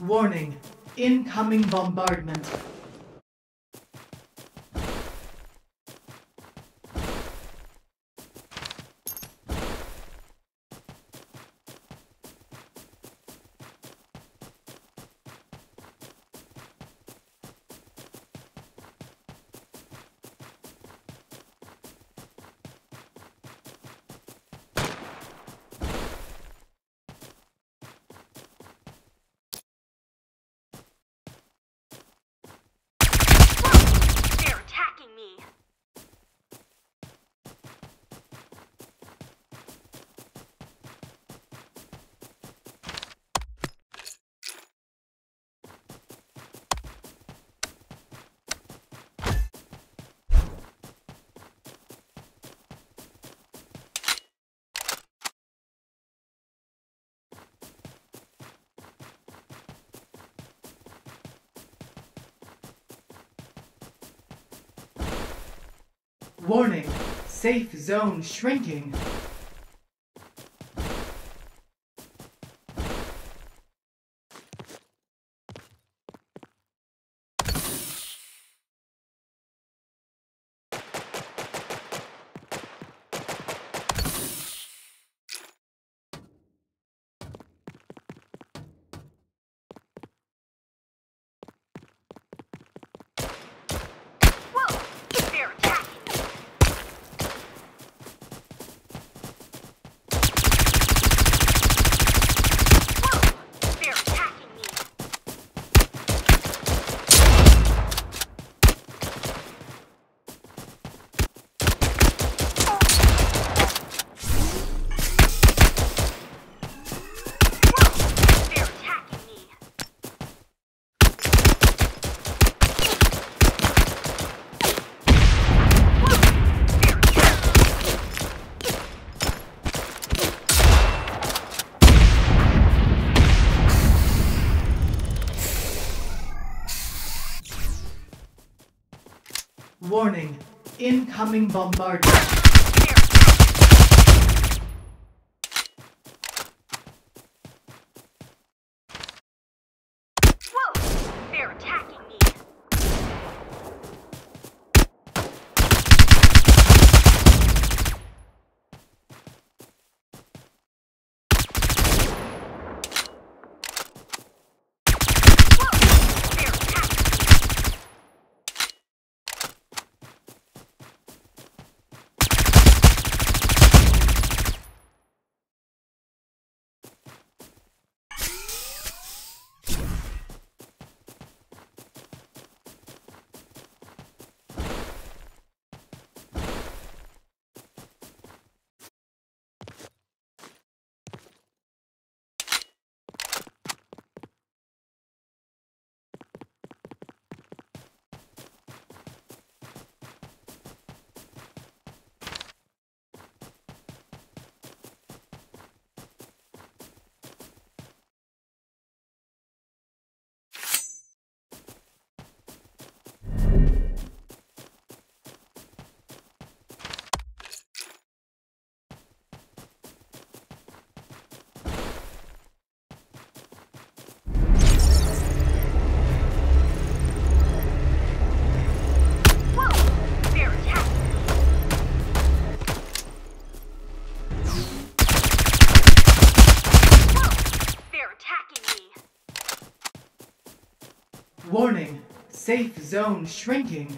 Warning, incoming bombardment. Warning, safe zone shrinking. incoming bombardment. Warning, safe zone shrinking.